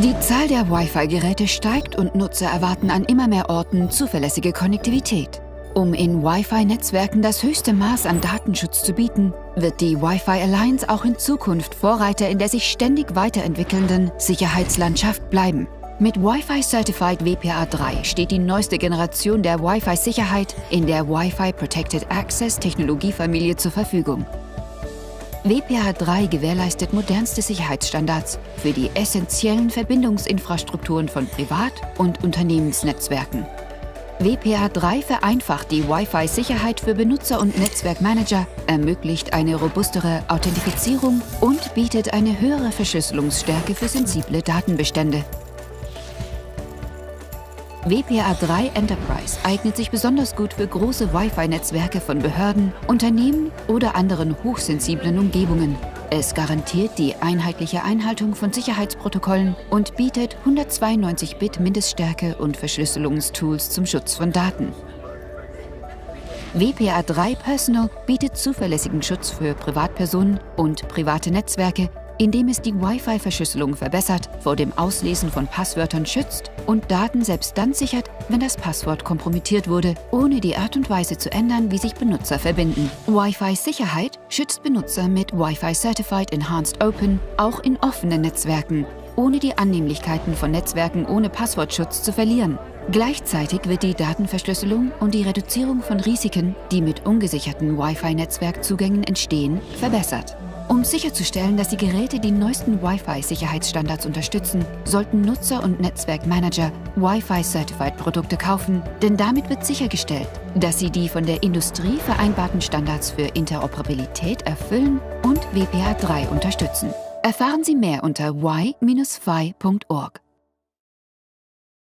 Die Zahl der Wi-Fi-Geräte steigt und Nutzer erwarten an immer mehr Orten zuverlässige Konnektivität. Um in Wi-Fi-Netzwerken das höchste Maß an Datenschutz zu bieten, wird die Wi-Fi Alliance auch in Zukunft Vorreiter in der sich ständig weiterentwickelnden Sicherheitslandschaft bleiben. Mit Wi-Fi Certified WPA 3 steht die neueste Generation der Wi-Fi-Sicherheit in der Wi-Fi Protected Access Technologiefamilie zur Verfügung. WPA 3 gewährleistet modernste Sicherheitsstandards für die essentiellen Verbindungsinfrastrukturen von Privat- und Unternehmensnetzwerken. WPA 3 vereinfacht die Wi-Fi-Sicherheit für Benutzer und Netzwerkmanager, ermöglicht eine robustere Authentifizierung und bietet eine höhere Verschlüsselungsstärke für sensible Datenbestände. WPA 3 Enterprise eignet sich besonders gut für große Wi-Fi-Netzwerke von Behörden, Unternehmen oder anderen hochsensiblen Umgebungen. Es garantiert die einheitliche Einhaltung von Sicherheitsprotokollen und bietet 192-Bit Mindeststärke und Verschlüsselungstools zum Schutz von Daten. WPA 3 Personal bietet zuverlässigen Schutz für Privatpersonen und private Netzwerke indem es die Wi-Fi-Verschlüsselung verbessert, vor dem Auslesen von Passwörtern schützt und Daten selbst dann sichert, wenn das Passwort kompromittiert wurde, ohne die Art und Weise zu ändern, wie sich Benutzer verbinden. Wi-Fi-Sicherheit schützt Benutzer mit Wi-Fi Certified Enhanced Open auch in offenen Netzwerken, ohne die Annehmlichkeiten von Netzwerken ohne Passwortschutz zu verlieren. Gleichzeitig wird die Datenverschlüsselung und die Reduzierung von Risiken, die mit ungesicherten Wi-Fi-Netzwerkzugängen entstehen, verbessert. Um sicherzustellen, dass die Geräte die neuesten Wi-Fi-Sicherheitsstandards unterstützen, sollten Nutzer und Netzwerkmanager Wi-Fi-Certified-Produkte kaufen, denn damit wird sichergestellt, dass sie die von der Industrie vereinbarten Standards für Interoperabilität erfüllen und WPA 3 unterstützen. Erfahren Sie mehr unter y-fi.org.